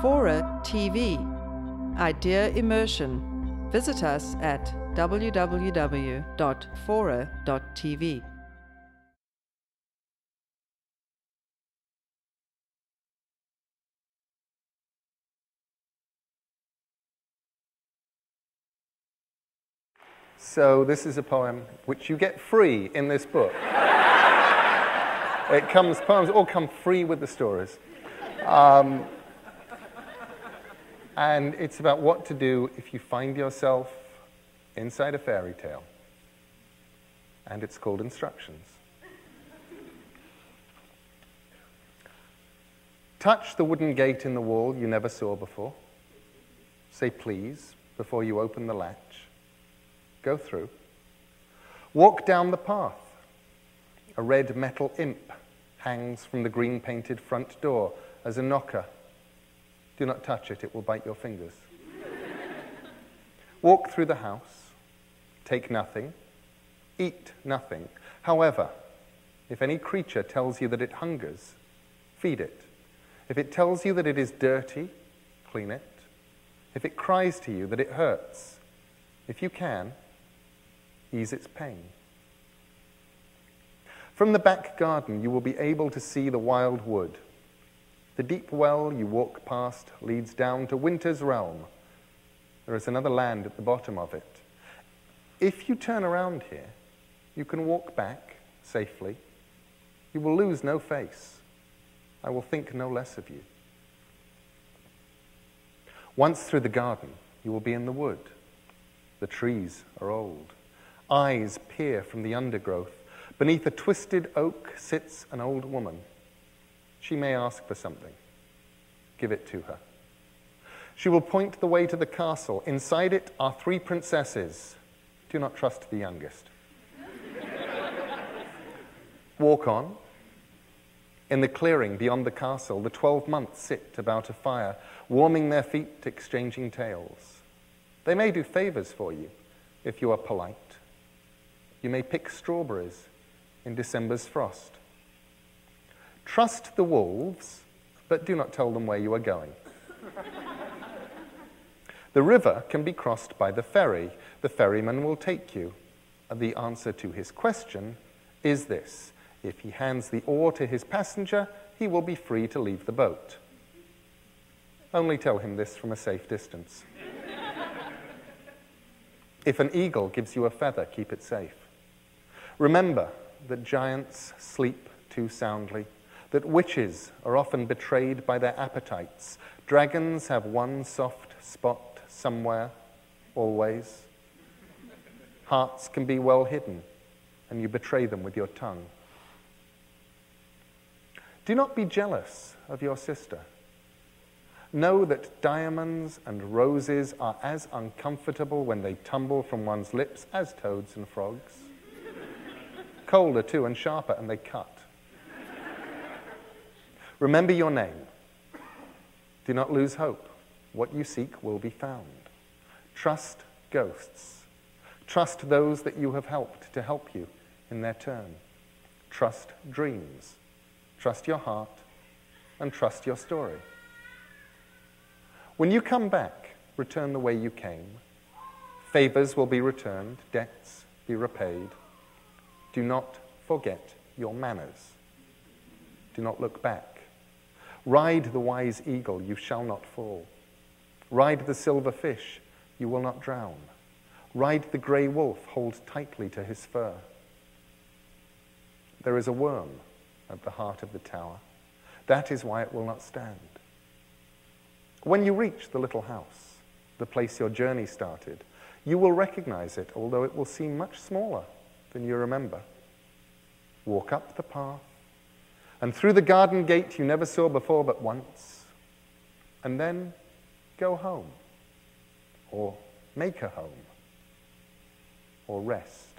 Fora TV. Idea Immersion. Visit us at www.fora.tv. So this is a poem which you get free in this book. it comes, poems all come free with the stories. Um, and it's about what to do if you find yourself inside a fairy tale. And it's called Instructions. Touch the wooden gate in the wall you never saw before. Say please before you open the latch. Go through. Walk down the path. A red metal imp hangs from the green painted front door as a knocker. Do not touch it, it will bite your fingers. Walk through the house. Take nothing. Eat nothing. However, if any creature tells you that it hungers, feed it. If it tells you that it is dirty, clean it. If it cries to you that it hurts, if you can, ease its pain. From the back garden, you will be able to see the wild wood. The deep well you walk past leads down to winter's realm. There is another land at the bottom of it. If you turn around here, you can walk back safely. You will lose no face. I will think no less of you. Once through the garden, you will be in the wood. The trees are old. Eyes peer from the undergrowth. Beneath a twisted oak sits an old woman. She may ask for something. Give it to her. She will point the way to the castle. Inside it are three princesses. Do not trust the youngest. Walk on. In the clearing beyond the castle, the twelve months sit about a fire, warming their feet, exchanging tales. They may do favors for you if you are polite. You may pick strawberries in December's frost. Trust the wolves, but do not tell them where you are going. the river can be crossed by the ferry. The ferryman will take you. The answer to his question is this if he hands the oar to his passenger, he will be free to leave the boat. Only tell him this from a safe distance. if an eagle gives you a feather, keep it safe. Remember that giants sleep too soundly, that witches are often betrayed by their appetites. Dragons have one soft spot somewhere, always. Hearts can be well hidden, and you betray them with your tongue. Do not be jealous of your sister. Know that diamonds and roses are as uncomfortable when they tumble from one's lips as toads and frogs colder too and sharper, and they cut. Remember your name. Do not lose hope. What you seek will be found. Trust ghosts. Trust those that you have helped to help you in their turn. Trust dreams. Trust your heart and trust your story. When you come back, return the way you came. Favors will be returned, debts be repaid. Do not forget your manners. Do not look back. Ride the wise eagle, you shall not fall. Ride the silver fish, you will not drown. Ride the grey wolf, hold tightly to his fur. There is a worm at the heart of the tower. That is why it will not stand. When you reach the little house, the place your journey started, you will recognize it, although it will seem much smaller than you remember. Walk up the path and through the garden gate you never saw before but once, and then go home, or make a home, or rest.